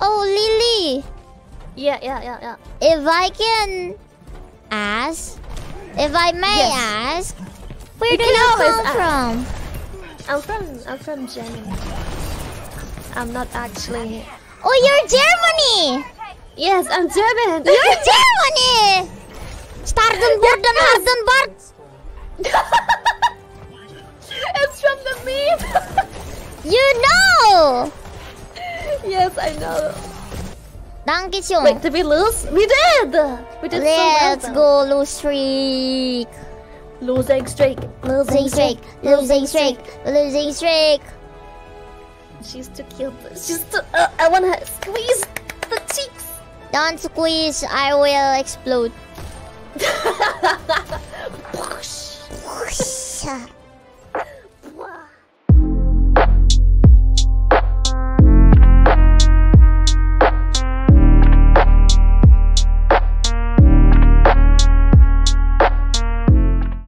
Oh, Lily. Yeah, yeah, yeah, yeah. If I can ask, if I may Yes. ask, where You do you come ask. Uh, from? I'm from I'm from Germany. I'm not actually. Oh, you're Germany. Yes, I'm German. You're Germany. Stardenborden, Hardenbart. it's from the meme. You know. Yes, I know. Dankeschön. Wait, did we lose? We did! We did Let's so go, lose streak. Losing streak. Losing streak. Losing streak. Losing streak. She's too cute. She's too... Uh, I wanna squeeze the cheeks. Don't squeeze. I will explode.